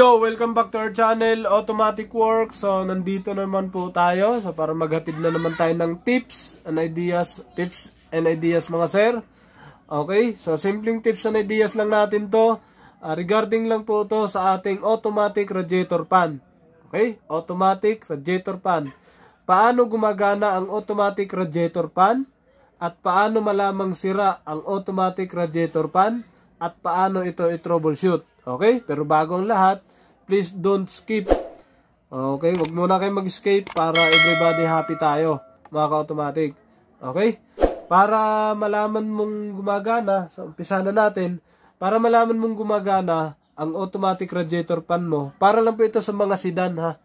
Yo, welcome back to our channel, Automatic Work. So, nandito naman po tayo so para maghatid na naman tayo ng tips and ideas, tips and ideas mga sir. Okay, so simpleng tips and ideas lang natin to. Uh, regarding lang po to sa ating automatic radiator fan. Okay, automatic radiator fan. Paano gumagana ang automatic radiator fan? At paano malamang sira ang automatic radiator fan? At paano ito i-troubleshoot? Okay? Pero bago ang lahat, please don't skip. Okay? Huwag muna kayo mag-escape para everybody happy tayo, mga ka-automatic. Okay? Para malaman mong gumagana, so umpisa na natin, para malaman mong gumagana ang automatic radiator fan mo, para lang po ito sa mga sedan ha.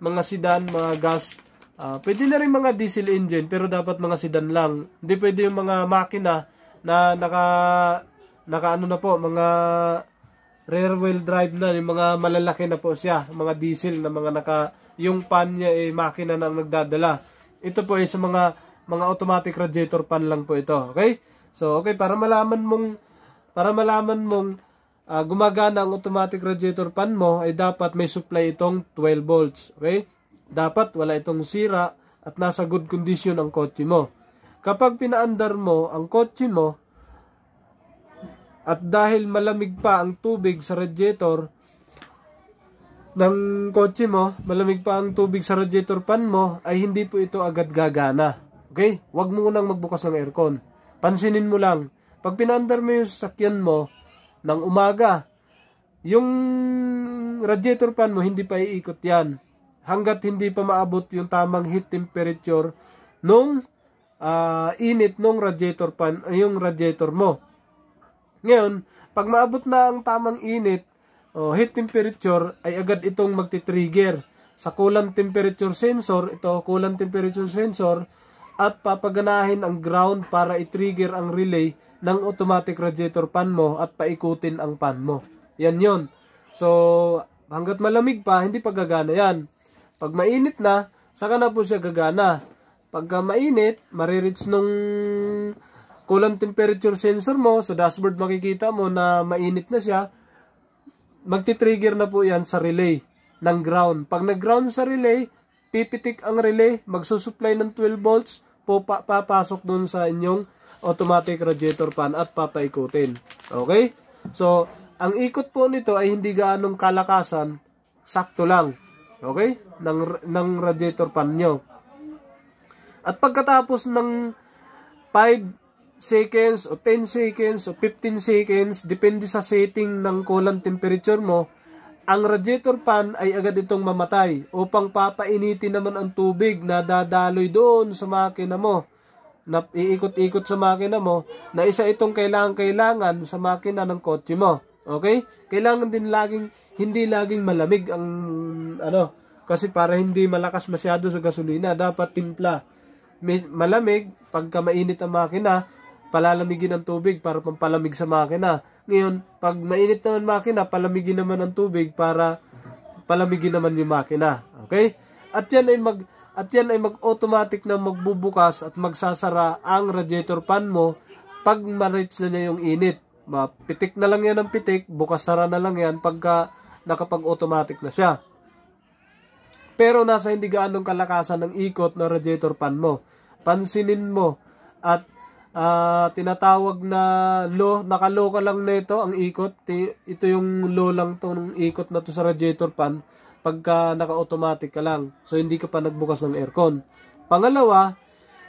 Mga sedan, mga gas, Uh, pwede na rin mga diesel engine pero dapat mga sedan lang. Hindi pwede yung mga makina na naka naka ano na po, mga rear wheel drive na, yung mga malalaki na po siya, mga diesel na mga naka, yung pan niya ay eh, makina na nagdadala. Ito po ay sa mga mga automatic radiator pan lang po ito, okay? So, okay, para malaman mong para malaman mong uh, gumagana ang automatic radiator pan mo ay dapat may supply itong 12 volts, okay? Dapat wala itong sira at nasa good condition ang kotse mo. Kapag pinaandar mo ang kotse mo, at dahil malamig pa ang tubig sa radiator ng kotse mo, malamig pa ang tubig sa radiator pan mo, ay hindi po ito agad gagana. Okay? Huwag mo nang magbukas ng aircon. Pansinin mo lang, pag pinandar mo yung sasakyan mo ng umaga, yung radiator pan mo hindi pa iikot yan hanggat hindi pa maabot yung tamang heat temperature nung uh, init nung radiator pan yung radiator mo. Ngayon, pag maabot na ang tamang init, o heat temperature, ay agad itong magti-trigger sa coolant temperature sensor, ito coolant temperature sensor, at papaganahin ang ground para i-trigger ang relay ng automatic radiator fan mo at paikutin ang fan mo. Yan yon. So, hanggat malamig pa, hindi pa gagana yan. Pag mainit na, saka na po siya gagana. Pagka mainit, maririts nung coolant temperature sensor mo, sa dashboard makikita mo na mainit na siya, magti-trigger na po yan sa relay ng ground. Pag nag-ground sa relay, pipitik ang relay, magsusupply ng 12 volts, po pa papasok dun sa inyong automatic radiator fan at papaikutin. Okay? So, ang ikot po nito ay hindi gaanong kalakasan, sakto lang. Okay? Ng, ng radiator fan nyo. At pagkatapos ng 5 seconds o 10 seconds o 15 seconds, depende sa setting ng coolant temperature mo, ang radiator fan ay agad itong mamatay upang papainitin naman ang tubig na dadaloy doon sa makina mo na iikot-ikot sa makina mo na isa itong kailangan-kailangan sa makina ng kotse mo. Okay? Kailangan din laging hindi laging malamig ang ano kasi para hindi malakas masyado sa gasolina, dapat timpla. Malamig pagka mainit ang makina, palalamigin ang tubig para pampalamig sa makina. Ngayon, pag mainit naman makina, palamigin naman ang tubig para palamigin naman yung makina. Okay? At yan ay mag at yan ay mag-automatic na magbubukas at magsasara ang radiator fan mo pag ma-reach na niya yung init. Pitik na lang yan ng pitik, bukas sara na lang yan pagka nakapag-automatic na siya. Pero nasa hindi gaanong kalakasan ng ikot ng radiator fan mo. Pansinin mo at uh, tinatawag na low, naka-low ka lang nito ang ikot. Ito yung low lang tong ikot na to sa radiator fan pagka naka-automatic ka lang. So hindi ka pa nagbukas ng aircon. Pangalawa,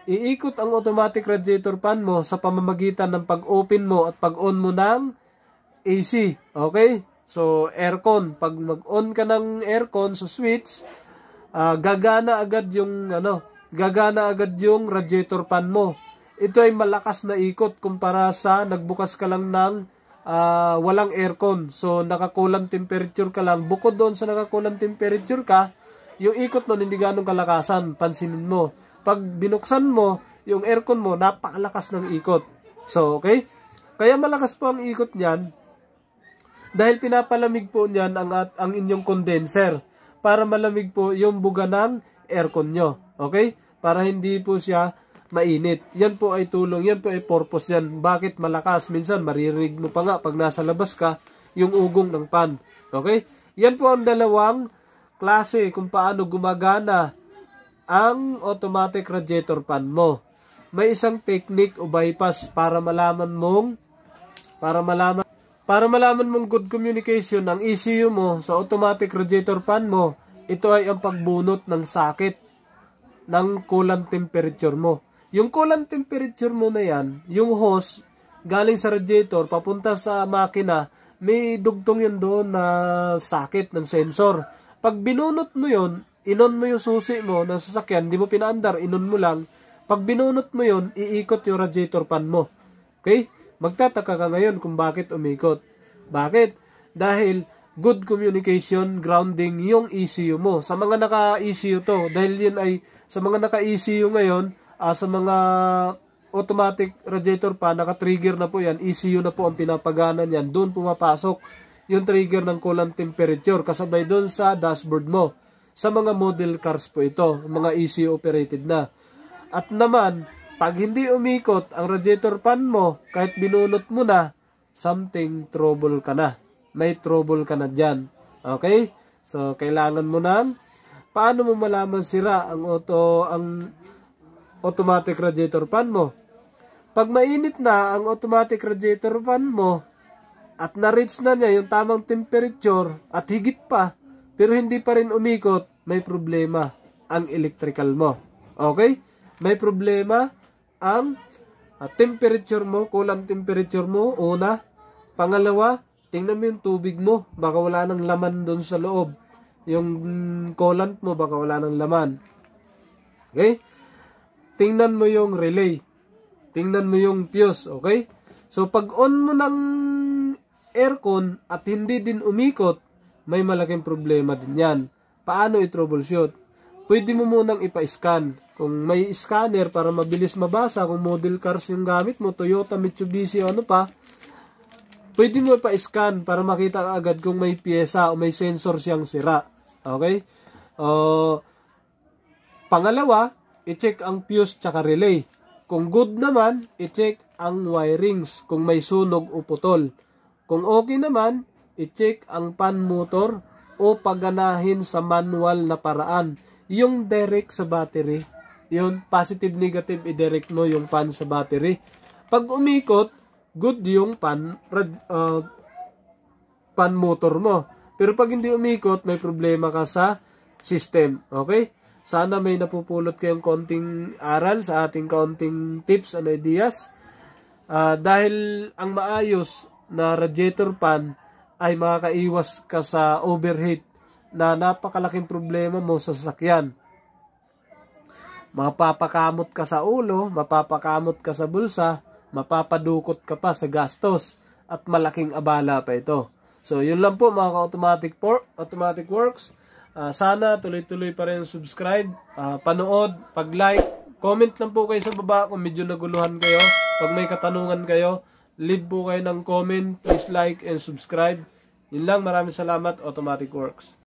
iikot ang automatic radiator fan mo sa pamamagitan ng pag-open mo at pag-on mo ng AC. Okay? So, aircon. Pag mag-on ka ng aircon sa so switch, uh, gagana agad yung ano, gagana agad yung radiator fan mo ito ay malakas na ikot kumpara sa nagbukas ka lang ng uh, walang aircon. So, nakakulang temperature ka lang. Bukod doon sa nakakulang temperature ka, yung ikot nun hindi ganong kalakasan. Pansinin mo. Pag binuksan mo, yung aircon mo, napakalakas ng ikot. So, okay? Kaya malakas po ang ikot niyan dahil pinapalamig po niyan ang, ang inyong condenser para malamig po yung buga ng aircon nyo. Okay? Para hindi po siya mainit. Yan po ay tulong, yan po ay purpose yan. Bakit malakas? Minsan maririnig mo pa nga pag nasa labas ka, yung ugong ng pan. Okay? Yan po ang dalawang klase kung paano gumagana ang automatic radiator fan mo. May isang technique o bypass para malaman mong para malaman para malaman mong good communication ang ECU mo sa automatic radiator fan mo. Ito ay ang pagbunot ng sakit ng coolant temperature mo. Yung coolant temperature mo na yan, yung hose galing sa radiator papunta sa makina, may dugtong yun doon na sakit ng sensor. Pag binunot mo yun, inon mo yung susi mo ng sasakyan, di mo pinaandar, inon mo lang. Pag binunot mo yun, iikot yung radiator fan mo. Okay? Magtataka ka ngayon kung bakit umikot. Bakit? Dahil good communication, grounding yung ECU mo. Sa mga naka-ECU to, dahil yun ay sa mga naka-ECU ngayon, ah, sa mga automatic radiator pa, naka-trigger na po yan, ECU na po ang pinapagana niyan. Doon pumapasok yung trigger ng coolant temperature kasabay doon sa dashboard mo. Sa mga model cars po ito, mga ECU operated na. At naman, pag hindi umikot ang radiator fan mo, kahit binunot mo na, something trouble ka na. May trouble ka na dyan. Okay? So, kailangan mo ng paano mo malaman sira ang auto ang automatic radiator fan mo. Pag mainit na ang automatic radiator fan mo at na-reach na niya yung tamang temperature at higit pa, pero hindi pa rin umikot, may problema ang electrical mo. Okay? May problema ang ah, temperature mo, coolant temperature mo, una. Pangalawa, tingnan mo yung tubig mo. Baka wala nang laman doon sa loob. Yung mm, coolant mo, baka wala nang laman. Okay? Tingnan mo yung relay. Tingnan mo yung fuse, okay? So, pag on mo ng aircon at hindi din umikot, may malaking problema din yan. Paano i-troubleshoot? Pwede mo munang ipa-scan. Kung may scanner para mabilis mabasa, kung model cars yung gamit mo, Toyota, Mitsubishi, ano pa, pwede mo ipa-scan para makita ka agad kung may pyesa o may sensor siyang sira. Okay? Uh, pangalawa, i-check ang fuse tsaka relay. Kung good naman, i-check ang wirings kung may sunog o putol. Kung okay naman, i-check ang pan motor o pagganahin sa manual na paraan. Yung direct sa battery, yun, positive, negative, i-direct mo yung pan sa battery. Pag umikot, good yung pan, uh, pan motor mo. Pero pag hindi umikot, may problema ka sa system. Okay? Sana may napupulot kayong konting aral sa ating konting tips and ideas. Uh, dahil ang maayos na radiator fan ay makakaiwas ka sa overheat na napakalaking problema mo sa sasakyan. Mapapakamot ka sa ulo, mapapakamot ka sa bulsa, mapapadukot ka pa sa gastos at malaking abala pa ito. So, yun lang po mga ka-automatic por automatic works. Uh, sana tuloy-tuloy pa rin subscribe, uh, panood, pag-like, comment lang po kayo sa baba kung medyo naguluhan kayo. Pag may katanungan kayo, leave po kayo ng comment, please like and subscribe. Yun lang, maraming salamat, Automatic Works.